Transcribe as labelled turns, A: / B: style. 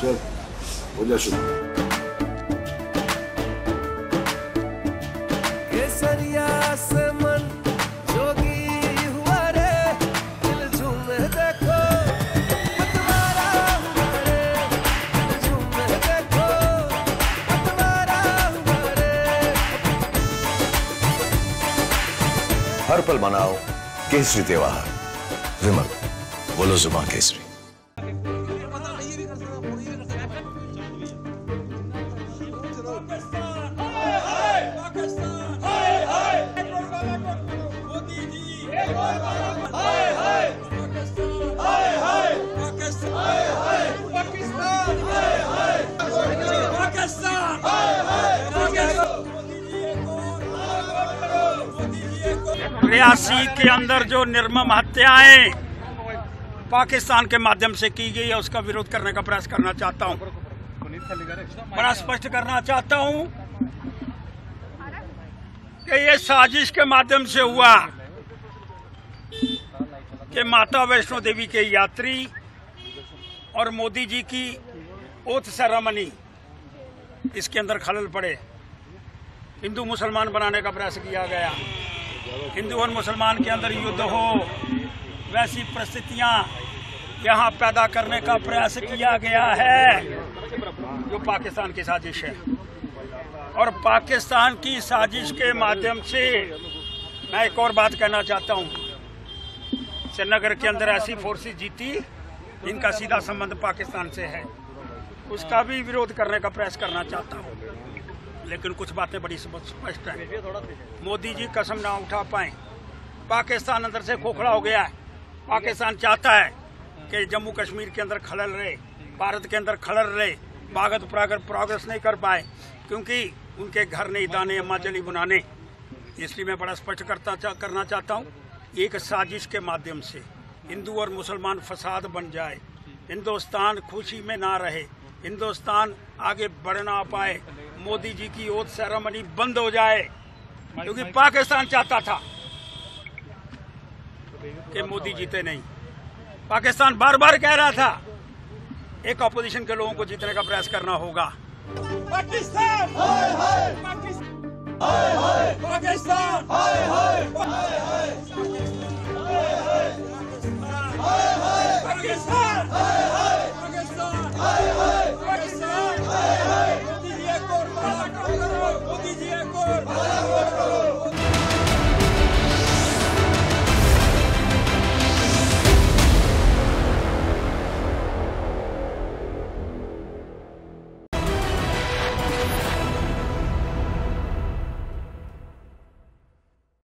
A: चल हो जा शुरू
B: केसरिया से मन जोगी हुआ रे दिल झूमे देखो पतवारा हुआ रे दिल झूमे देखो पतवारा हुआ रे
C: हर पल मनाओ केसरी त्योहार विमल बोलो जुमा केसरी
D: रियासी के अंदर जो निर्मम हत्याएँ पाकिस्तान के माध्यम से की गई है, उसका विरोध करने का प्रयास करना चाहता हूँ। बड़ा स्पष्ट करना चाहता हूँ कि ये साजिश के माध्यम से हुआ कि माता वैष्णो देवी के यात्री और मोदी जी की ओथ सेरेमनी इसके अंदर खलल पड़े। हिंदू मुसलमान बनाने का प्रयास किया गया। हिंदू और मुसलमान के अंदर युद्ध हो, वैसी परिस्थितियाँ यहाँ पैदा करने का प्रयास किया गया है, जो पाकिस्तान की साजिश है। और पाकिस्तान की साजिश के माध्यम से मैं एक और बात कहना चाहता हूँ। श्रीनगर के अंदर ऐसी फोर्सेस जीती, जिनका सीधा संबंध पाकिस्तान से है। उसका भी विरोध करने का प्रयास करना चाहता हूँ। लेकिन कुछ बातें बड़ी स्पष्ट है। मोदी जी कसम ना उठा पाए। पाकिस्तान अंदर से खोखला हो गया है। पाकिस्तान चाहता है कि जम्मू कश्मीर के अंदर खलल रहे भारत के अंदर खलल रहे भागत प्रागत प्रोग्रेस नहीं कर पाए क्योंकि उनके घर नहीं दाने अम्मा जली बुनाने। इसलिए मैं बड़ा स्पष्ट करता चा, करना चाहता हूँ एक साजिश के माध्यम से हिंदू और मुसलमान फसाद बन जाए। हिंदुस्तान खुशी में ना रहे। हिंदुस्तान आगे बढ़ ना पाए। मोदी जी की ओथ सेरेमनी बंद हो जाए क्योंकि पाकिस्तान चाहता था कि मोदी जीते नहीं। पाकिस्तान बार बार कह रहा था एक ऑपोजिशन के लोगों को जीतने का प्रयास करना होगा।
E: पाकिस्तान! हाय हाय! पाकिस्तान! Lord.